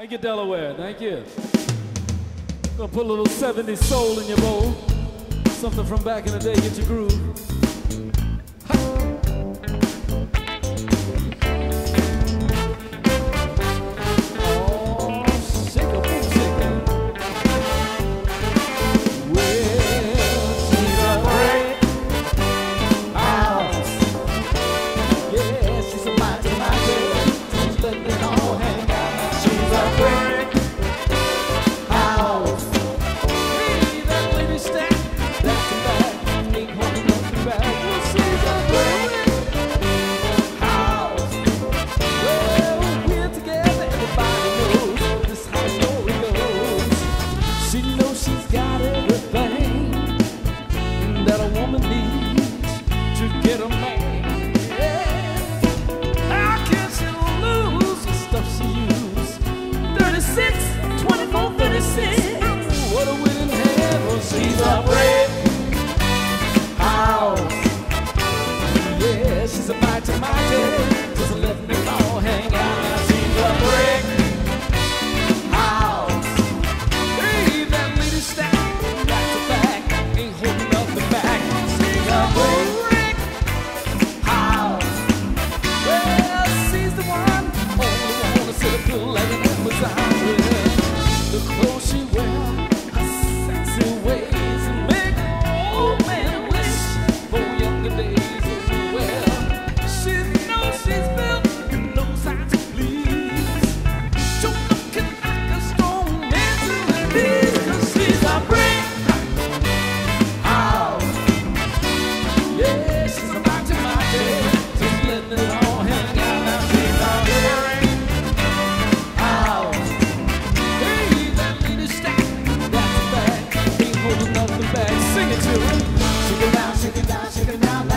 Thank you, Delaware. Thank you. Gonna put a little 70s soul in your bowl. Something from back in the day, get your groove. Checking out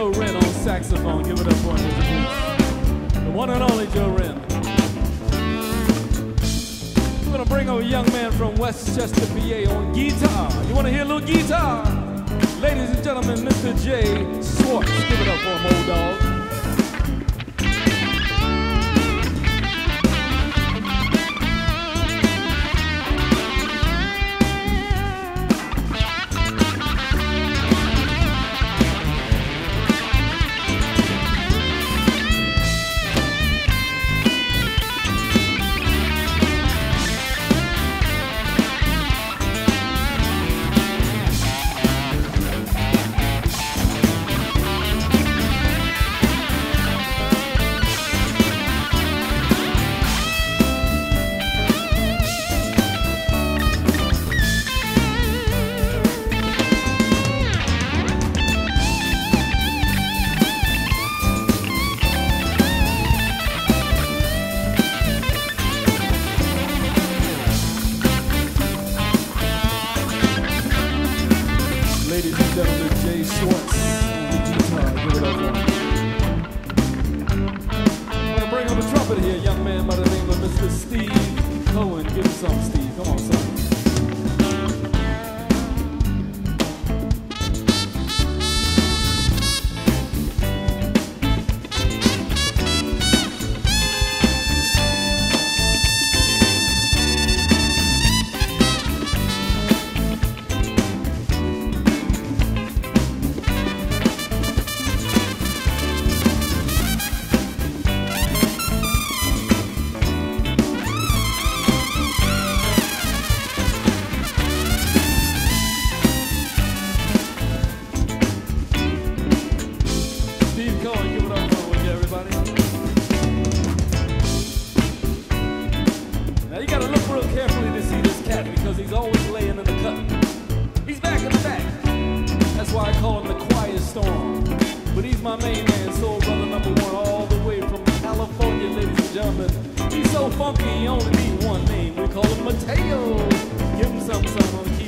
Joe Wren on saxophone. Give it up for him, please. The one and only Joe Wren. We're gonna bring a young man from West Chester, PA on guitar. You wanna hear a little guitar? Ladies and gentlemen, Mr. Jay Swartz. Give it up for him, old dog. short. why I call him the Quiet Storm. But he's my main man, soul brother number one, all the way from California, ladies and gentlemen. He's so funky, he only needs one name. We call him Mateo. Give him some, some.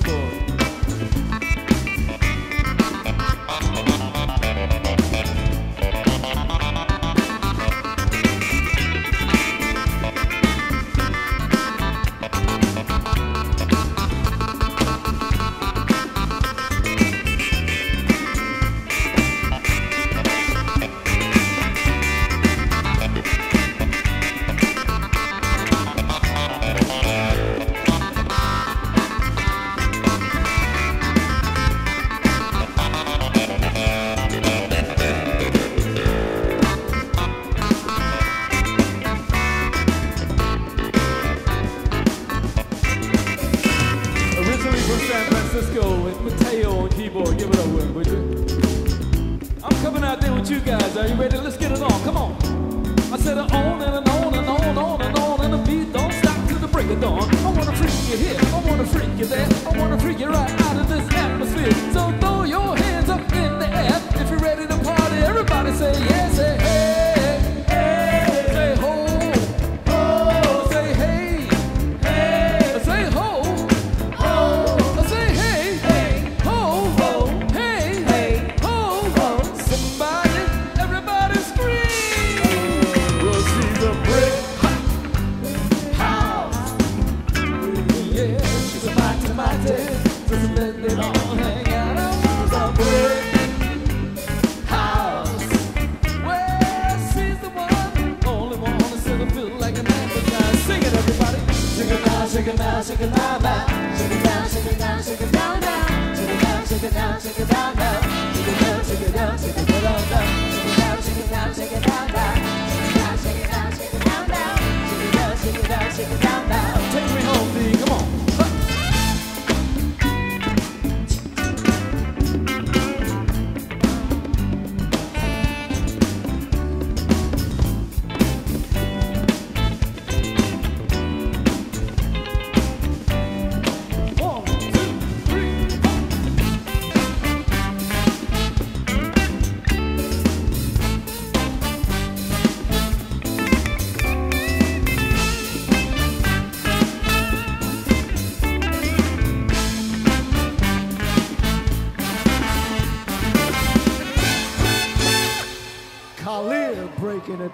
Let's go. shake it down, shake it down, down. Shake it down, shake it down, shake it down, down. Shake it down, shake it down, shake it down, down. Shake it down, shake it down, shake it down, down. Shake it down, shake it down, shake it down, down.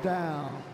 down.